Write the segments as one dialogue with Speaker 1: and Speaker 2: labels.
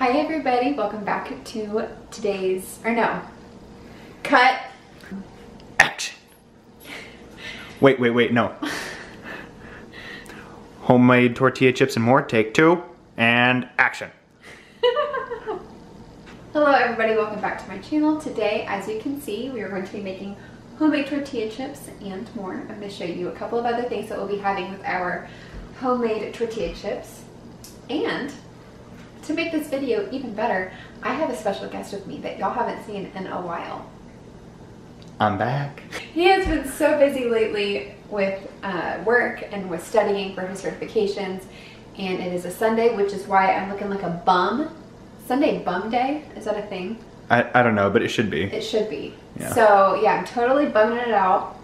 Speaker 1: Hi everybody, welcome back to today's, or no, cut.
Speaker 2: Action. Wait, wait, wait, no. Homemade tortilla chips and more, take two, and action.
Speaker 1: Hello everybody, welcome back to my channel. Today, as you can see, we are going to be making homemade tortilla chips and more. I'm going to show you a couple of other things that we'll be having with our homemade tortilla chips. And to make this video even better, I have a special guest with me that y'all haven't seen in a while.
Speaker 2: I'm back.
Speaker 1: He has been so busy lately with uh, work and with studying for his certifications and it is a Sunday which is why I'm looking like a bum. Sunday bum day? Is that a thing?
Speaker 2: I, I don't know, but it should be.
Speaker 1: It should be.
Speaker 2: Yeah.
Speaker 1: So yeah, I'm totally bumming it out.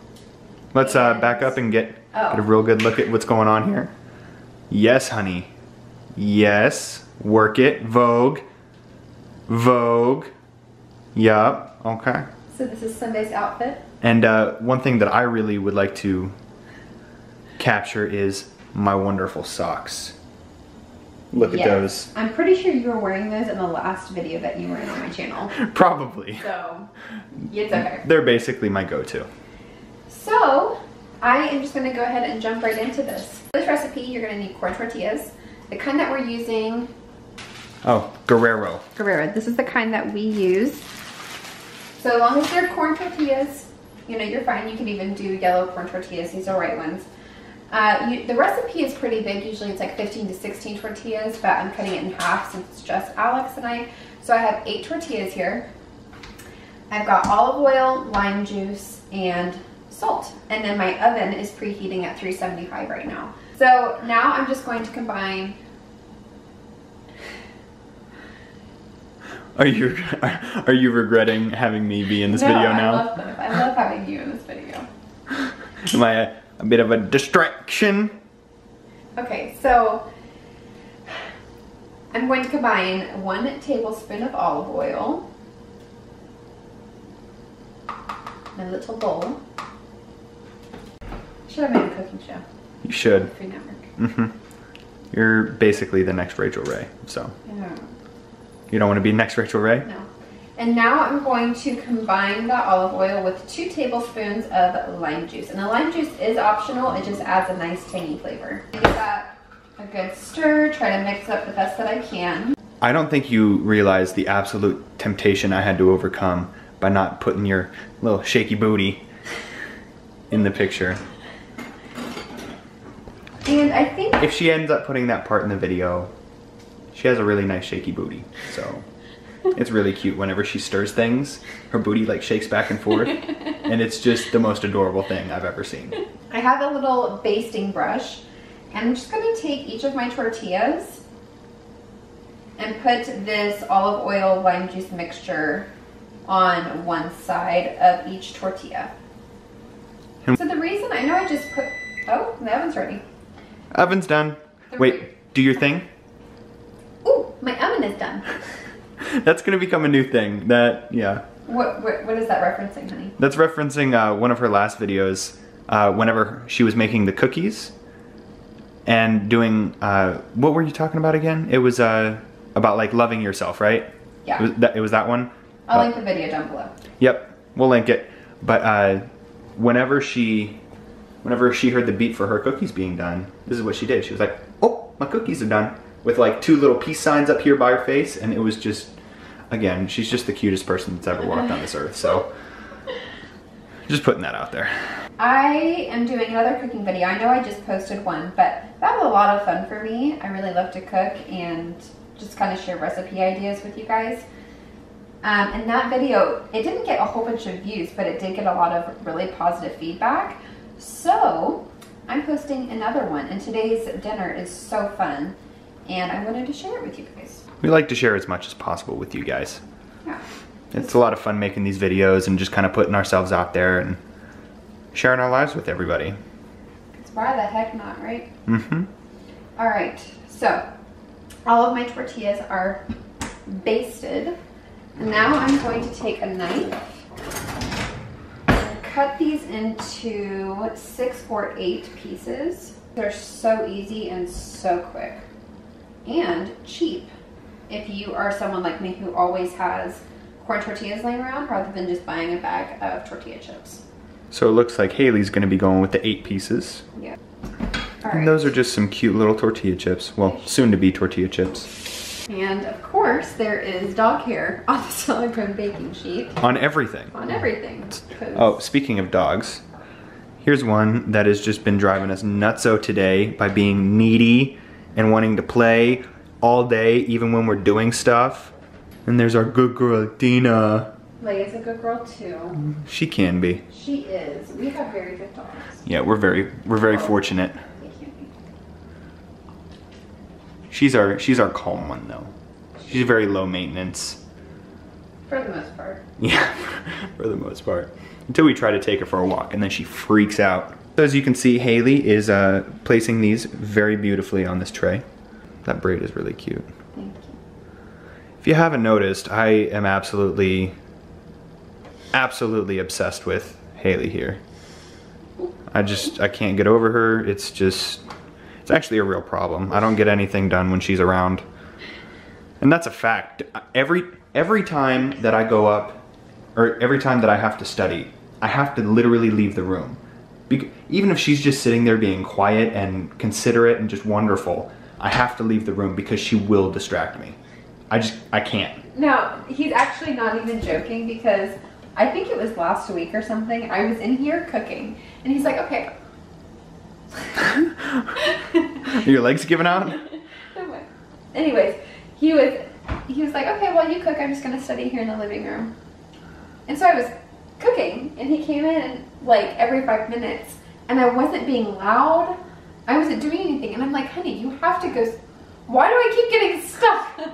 Speaker 2: Let's uh, back up and get,
Speaker 1: Oh.
Speaker 2: get a real good look at what's going on here. Yes, honey. Yes. Work it. Vogue. Vogue. Yup. Okay.
Speaker 1: So this is Sunday's outfit.
Speaker 2: And uh, one thing that I really would like to capture is my wonderful socks. Look at those.
Speaker 1: I'm pretty sure you were wearing those in the last video that you were in on my channel.
Speaker 2: Probably.
Speaker 1: So it's okay.
Speaker 2: They're basically my go-to.
Speaker 1: So I am just gonna go ahead and jump right into this. For this recipe, you're gonna need corn tortillas. The kind that we're using,
Speaker 2: Oh, Guerrero.
Speaker 1: Guerrero, this is the kind that we use. So as long as they're corn tortillas, you know, you're fine. You can even do yellow corn tortillas. These are white ones. Uh, you, the recipe is pretty big. Usually it's like 15 to 16 tortillas, but I'm cutting it in half since it's just Alex and I. So I have eight tortillas here. I've got olive oil, lime juice, and salt. And then my oven is preheating at 375 right now. So now I'm just going to combine
Speaker 2: Are you are you regretting having me be in this
Speaker 1: No,
Speaker 2: video
Speaker 1: I
Speaker 2: now?
Speaker 1: love them. I love having you in this video.
Speaker 2: Am I a, a bit of a distraction?
Speaker 1: Okay, so I'm going to combine one tablespoon of olive oil, my little bowl. Should have made a cooking show.
Speaker 2: You should.
Speaker 1: Food Network.
Speaker 2: hmm You're basically the next Rachael Ray, so
Speaker 1: Yeah.
Speaker 2: You don't want to be next Rachael Ray.
Speaker 1: No. And now I'm going to combine the olive oil with two tablespoons of lime juice. And the lime juice is optional, it just adds a nice tangy flavor. Give that a good stir, try to mix up the best that I can.
Speaker 2: I don't think you realize the absolute temptation I had to overcome by not putting your little shaky booty in the picture.
Speaker 1: And I think
Speaker 2: If she ends up putting that part in the video, she has a really nice shaky booty. So it's really cute whenever she stirs things. Her booty like shakes back and forth. and it's just the most adorable thing I've ever seen.
Speaker 1: I have a little basting brush and I'm just gonna take each of my tortillas and put this olive oil lime juice mixture on one side of each tortilla.
Speaker 2: Hmm.
Speaker 1: So the reason I know I just put, oh, the oven's ready.
Speaker 2: Oven's done. Wait, do your thing.
Speaker 1: My oven is done.
Speaker 2: That's gonna become a new thing. That, yeah.
Speaker 1: What, what, what is that referencing, honey?
Speaker 2: That's referencing uh, one of her last videos, uh, whenever she was making the cookies and doing, uh, what were you talking about again? It was uh, about like loving yourself, right?
Speaker 1: Yeah.
Speaker 2: It was that, it was that one?
Speaker 1: I'll link the video down below.
Speaker 2: Yep, we'll link it. But uh, whenever she, whenever she heard the beat for her cookies being done, this is what she did. She was like, "Oh, my cookies are done," with like two little peace signs up here by her face, and it was just, again, she's just the cutest person that's ever walked on this earth. So, just putting that out there.
Speaker 1: I am doing another cooking video. I know I just posted one, but that was a lot of fun for me. I really love to cook and just kind of share recipe ideas with you guys. Um, and that video, it didn't get a whole bunch of views, but it did get a lot of really positive feedback. So I'm posting another one, and today's dinner is so fun, and I wanted to share it with you guys.
Speaker 2: We like to share as much as possible with you guys.
Speaker 1: Yeah.
Speaker 2: It's a lot of fun making these videos and just kind of putting ourselves out there and sharing our lives with everybody.
Speaker 1: It's why the heck not, right?
Speaker 2: Mm-hmm.
Speaker 1: All right, so all of my tortillas are basted. And now I'm going to take a knife and cut these into six or eight pieces. They're so easy and so quick and cheap. if you are someone like me who always has corn tortillas laying around rather than just buying a bag of tortilla chips.
Speaker 2: So it looks like Haley's gonna be going with the eight pieces.
Speaker 1: Yeah.
Speaker 2: And those are just some cute little tortilla chips. Well, soon to be tortilla chips.
Speaker 1: And of course, there is dog hair on the silicone baking sheet
Speaker 2: On everything.
Speaker 1: on everything.
Speaker 2: Oh, speaking of dogs, here's one that has just been driving us nutso today by being needy and wanting to play all day, even when we're doing stuff. And there's our good girl, Dina.
Speaker 1: Leia's a good girl too.
Speaker 2: She can be.
Speaker 1: She is. We have very good dogs.
Speaker 2: Yeah, we're very, we're very oh.
Speaker 1: fortunate. Can be.
Speaker 2: She's our, she's our calm one though. She's very low maintenance.
Speaker 1: For the most part.
Speaker 2: Yeah, for the most part. Until we try to take her for a walk, and then she freaks out. So as you can see, Haley is uh, placing these very beautifully on this tray. That braid is really cute.
Speaker 1: Thank you.
Speaker 2: If you haven't noticed, I am absolutely, absolutely obsessed with Haley here. I just, I can't get over her. It's just, it's actually a real problem. I don't get anything done when she's around. And that's a fact. Every, every time that I go up, or every time that I have to study, I have to literally leave the room. Even if she's just sitting there being quiet and considerate and just wonderful, I have to leave the room because she will distract me. I just, I can't.
Speaker 1: No, he's actually not even joking because I think it was last week or something. I was in here cooking and he's like, okay.
Speaker 2: Your legs giving out?
Speaker 1: Anyways, he was he was like, okay, well you cook. I'm just gonna study here in the living room. And so I was cooking, and he came in like every five minutes, and I wasn't being loud. I wasn't doing anything, and I'm like, honey, you have to go. Why do I keep getting stuck?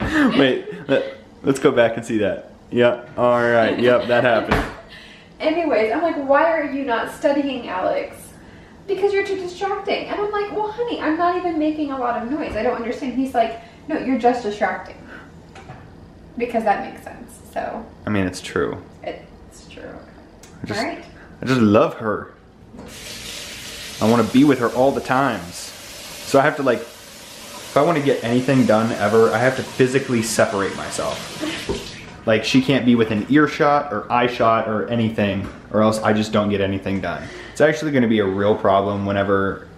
Speaker 2: Wait, let, us go back and see that. Yep, alright, yep, that happened.
Speaker 1: Anyways, I'm like, why are you not studying, Alex? Because you're too distracting. And I'm like, well, honey, I'm not even making a lot of noise. I don't understand. He's like, no, you're just distracting. Because that makes sense. So
Speaker 2: I mean, it's true.
Speaker 1: it's
Speaker 2: I just,
Speaker 1: All right.
Speaker 2: I just love her. I want to be with her all the times. So I have to like, if I want to get anything done ever, I have to physically separate myself. Like she can't be within earshot or eye shot or anything, or else I just don't get anything done. It's actually going to be a real problem whenever,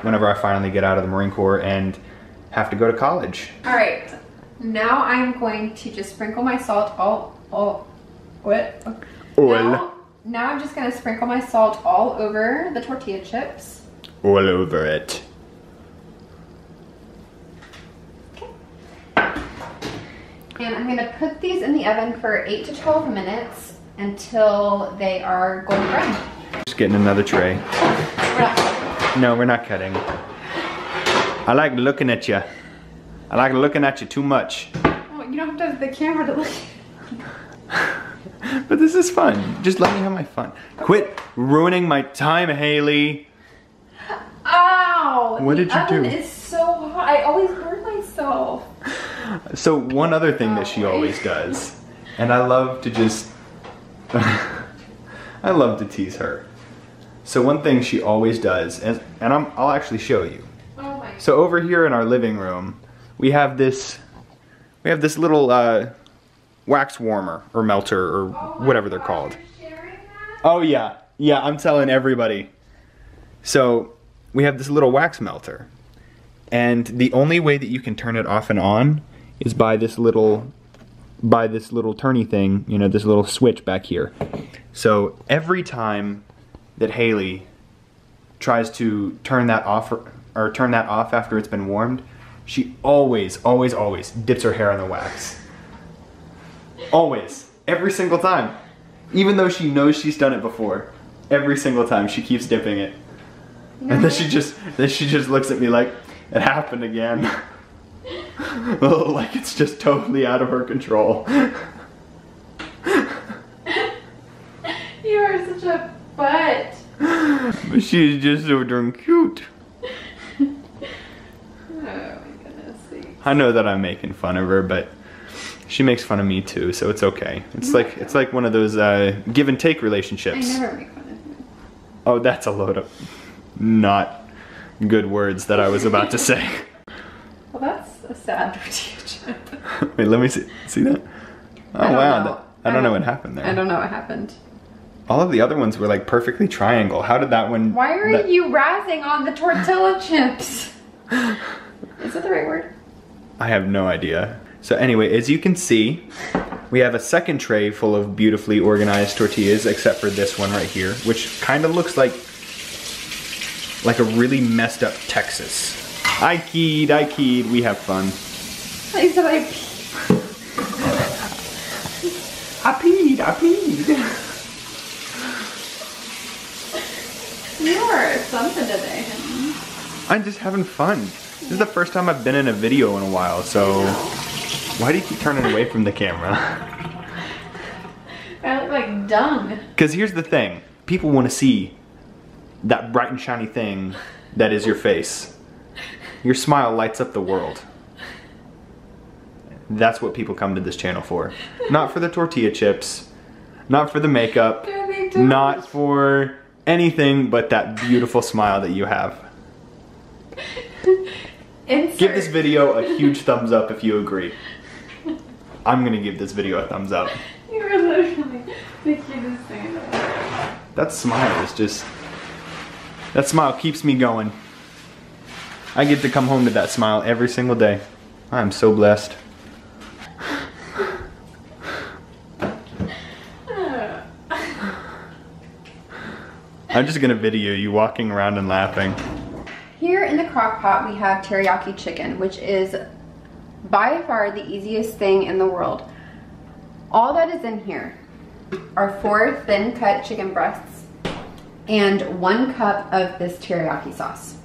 Speaker 2: whenever I finally get out of the Marine Corps and have to go to college.
Speaker 1: All right. Now I'm going to just sprinkle my salt all, all, what?
Speaker 2: Oil.
Speaker 1: Now, now I'm just going to sprinkle my salt all over the tortilla chips.
Speaker 2: All over it.
Speaker 1: And I'm gonna put these in the oven for eight to 12 minutes until they are golden brown.
Speaker 2: Just getting another tray.
Speaker 1: We're not-
Speaker 2: No, we're not cutting. I like looking at you. I like looking at you too much.
Speaker 1: Oh, you don't have to have the camera to look.
Speaker 2: But this is fun. Just let me have my fun. Quit ruining my time, Haley.
Speaker 1: Ow!
Speaker 2: What did you do?
Speaker 1: is so hot. I always burn myself.
Speaker 2: So one other thing that she always does, and I love to just, I love to tease her. So one thing she always does, and, and I'm, I'll actually show you.
Speaker 1: Oh my.
Speaker 2: So over here in our living room, we have this, we have this little uh, wax warmer or melter or whatever they're called. Oh yeah, yeah, I'm telling everybody. So we have this little wax melter, and the only way that you can turn it off and on is by this little, by this little turny thing. You know, this little switch back here. So every time that Haley tries to turn that off or, or turn that off after it's been warmed, she always, always, always dips her hair in the wax. Always, every single time. Even though she knows she's done it before every single time she keeps dipping it. And then she just then she just looks at me like it happened again. Oh, like it's just totally out of her control.
Speaker 1: You are such a butt.
Speaker 2: but she's just so darn cute.
Speaker 1: Oh my goodness.
Speaker 2: i know that i'm making fun of her but she makes fun of me too so it's okay it's like it's like one of those uh, give and take relationships.
Speaker 1: I never make fun of you.
Speaker 2: oh that's a load of not good words that i was about to say
Speaker 1: Well, that's a sad tortilla chip.
Speaker 2: Wait, let me see. See that? Oh
Speaker 1: I
Speaker 2: wow! that- I don't know what happened there.
Speaker 1: I don't know what happened.
Speaker 2: All of the other ones were like perfectly triangle. How did that one?
Speaker 1: Why are
Speaker 2: that-
Speaker 1: you razzing on the tortilla chips? Is that the right word?
Speaker 2: I have no idea. So anyway, as you can see, we have a second tray full of beautifully organized tortillas, except for this one right here, which kind of looks like like a really messed up Texas. I keyed, I keyed, we have fun.
Speaker 1: I said I
Speaker 2: I peed, I peed.
Speaker 1: You are something today.
Speaker 2: I'm just having fun. This is the first time I've been in a video in a while, so why do you keep turning away from the camera?
Speaker 1: I look like dung.
Speaker 2: Because here's the thing people want to see that bright and shiny thing that is your face. Your smile lights up the world. That's what people come to this channel for. Not for the tortilla chips, not for the makeup,
Speaker 1: They're big dogs.
Speaker 2: not for anything but that beautiful smile that you have.
Speaker 1: Insert.
Speaker 2: Give this video a huge thumbs up if you agree. I'm gonna give this video a thumbs up.
Speaker 1: You were literally the cutest thing in the world.
Speaker 2: That smile is just. That smile keeps me going. I get to come home to that smile every single day. I'm so blessed. I'm just gonna video you walking around and laughing.
Speaker 1: Here in the crock pot, we have teriyaki chicken, which is by far the easiest thing in the world. All that is in here are four thin cut chicken breasts and one cup of this teriyaki sauce,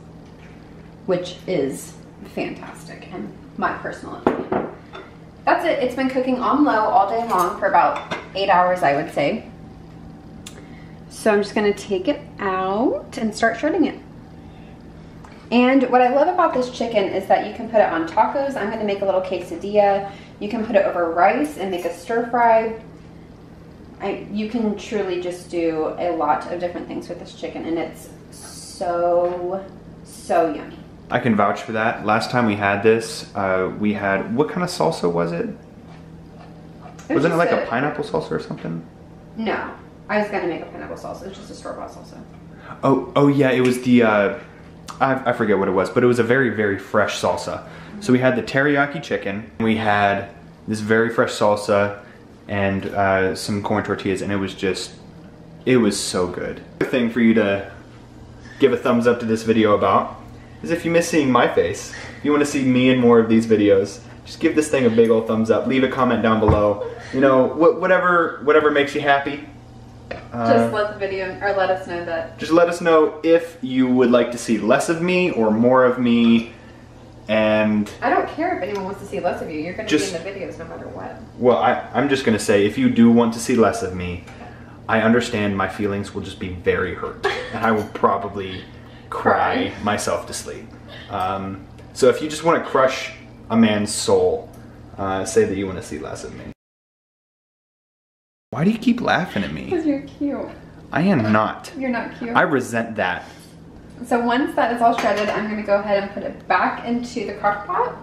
Speaker 1: which is fantastic in my personal opinion. That's it. It's been cooking on low all day long for about eight hours, I would say. So I'm just gonna take it out and start shredding it. And what I love about this chicken is that you can put it on tacos. I'm gonna make a little quesadilla. You can put it over rice and make a stir fry. I, you can truly just do a lot of different things with this chicken and it's so, so yummy.
Speaker 2: I can vouch for that. Last time we had this, uh, we had what kind of salsa was it?
Speaker 1: It
Speaker 2: Wasn't it
Speaker 1: just
Speaker 2: like a pineapple salsa or something?
Speaker 1: No, I was gonna make a pineapple salsa. It's just a store-bought salsa.
Speaker 2: Oh, oh yeah, it was the, uh, I, I forget what it was, but it was a very, very fresh salsa. So we had the teriyaki chicken, we had this very fresh salsa, and uh, some corn tortillas, and it was just, it was so good. The thing for you to give a thumbs up to this video about is if you miss seeing my face, if you want to see me in more of these videos, just give this thing a big old thumbs up. Leave a comment down below. You know, wh- whatever, whatever makes you happy. Uh,
Speaker 1: Just let the video, or let us know that.
Speaker 2: just let us know if you would like to see less of me or more of me. And,
Speaker 1: I don't care if anyone wants to see less of you. You're gonna
Speaker 2: Just-
Speaker 1: be in the videos no matter what.
Speaker 2: well, I, I'm just going to say if you do want to see less of me, I understand my feelings will just be very hurt. and I will probably cry,
Speaker 1: Cry.
Speaker 2: myself to sleep. Um, so if you just want to crush a man's soul, uh, say that you want to see less of me. Why do you keep laughing at me?
Speaker 1: Because you're cute.
Speaker 2: I am not.
Speaker 1: You're not cute.
Speaker 2: I resent that.
Speaker 1: So once that is all shredded, I'm gonna go ahead and put it back into the crock pot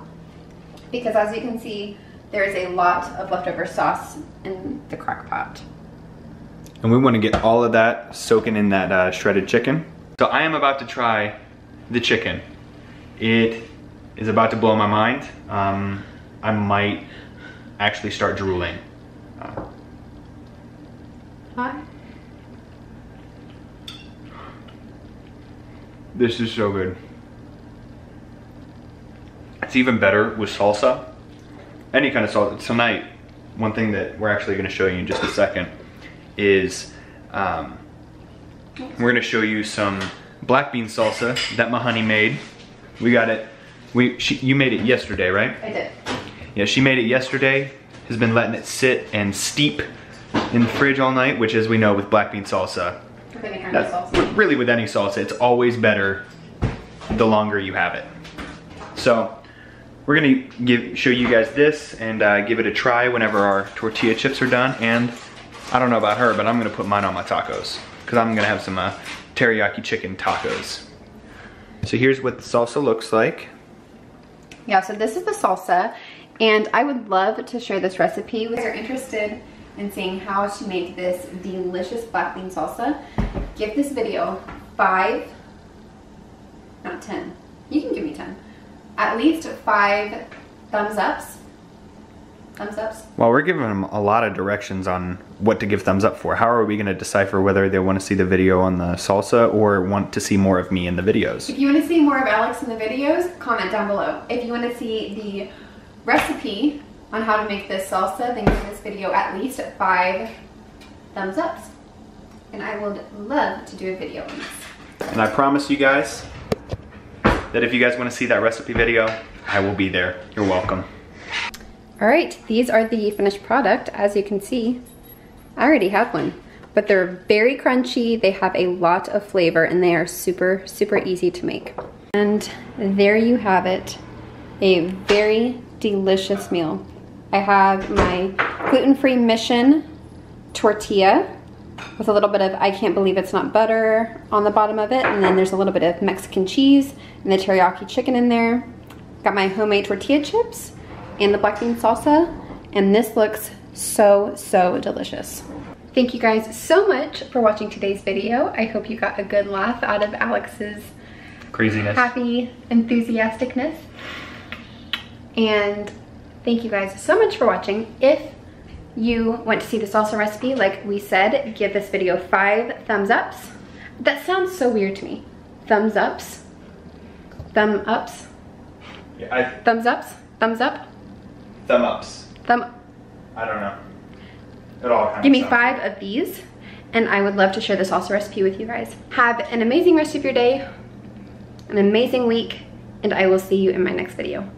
Speaker 1: because as you can see, there is a lot of leftover sauce in the crock pot.
Speaker 2: And we want to get all of that soaking in that uh, shredded chicken. So I am about to try the chicken. It is about to blow my mind. Um, I might actually start drooling.
Speaker 1: Hi.
Speaker 2: this is so good. It's even better with salsa. Any kind of salsa. Tonight, one thing that we're actually going to show you in just a second is um, we're going to show you some black bean salsa that my honey made. We got it. We she, you made it yesterday, right?
Speaker 1: I did.
Speaker 2: Yeah, she made it yesterday. Has been letting it sit and steep in the fridge all night, which, as we know, with black bean salsa,
Speaker 1: With any kind of sauce.
Speaker 2: really with any salsa, it's always better the longer you have it. So we're gonna give show you guys this and uh, give it a try whenever our tortilla chips are done. And I don't know about her, but I'm gonna put mine on my tacos because I'm gonna have some uh, teriyaki chicken tacos. So here's what the salsa looks like.
Speaker 1: Yeah, so this is the salsa, and I would love to share this recipe. If you are interested in seeing how to make this delicious black bean salsa, give this video five, not 10, you can give me 10, at least five thumbs ups thumbs ups?
Speaker 2: Well, we're giving them a lot of directions on what to give thumbs up for. How are we going to decipher whether they want to see the video on the salsa or want to see more of me in the videos?
Speaker 1: If you want to see more of Alex in the videos, comment down below. If you want to see the recipe on how to make this salsa, then give this video at least five thumbs ups. And I would love to do a video on this.
Speaker 2: And I promise you guys that if you guys want to see that recipe video, I will be there. You're welcome.
Speaker 1: All right, these are the finished product. As you can see, I already have one, but they're very crunchy. They have a lot of flavor and they are super, super easy to make. And there you have it, a very delicious meal. I have my gluten-free mission tortilla with a little bit of I can't believe it's not butter on the bottom of it. And then there's a little bit of Mexican cheese and the teriyaki chicken in there. Got my homemade tortilla chips and the black bean salsa. And this looks so, so delicious. Thank you guys so much for watching today's video. I hope you got a good laugh out of Alex's
Speaker 2: craziness,
Speaker 1: happy enthusiasticness. And thank you guys so much for watching. If you want to see the salsa recipe, like we said, give this video five thumbs ups. That sounds so weird to me. Thumbs ups? Thumb ups?
Speaker 2: Yeah, I,
Speaker 1: thumbs ups? Thumbs up?
Speaker 2: Thumb ups.
Speaker 1: Thumb.
Speaker 2: I don't know. It all
Speaker 1: Give me five of these and I would love to share this salsa recipe with you guys. Have an amazing rest of your day, an amazing week, and I will see you in my next video.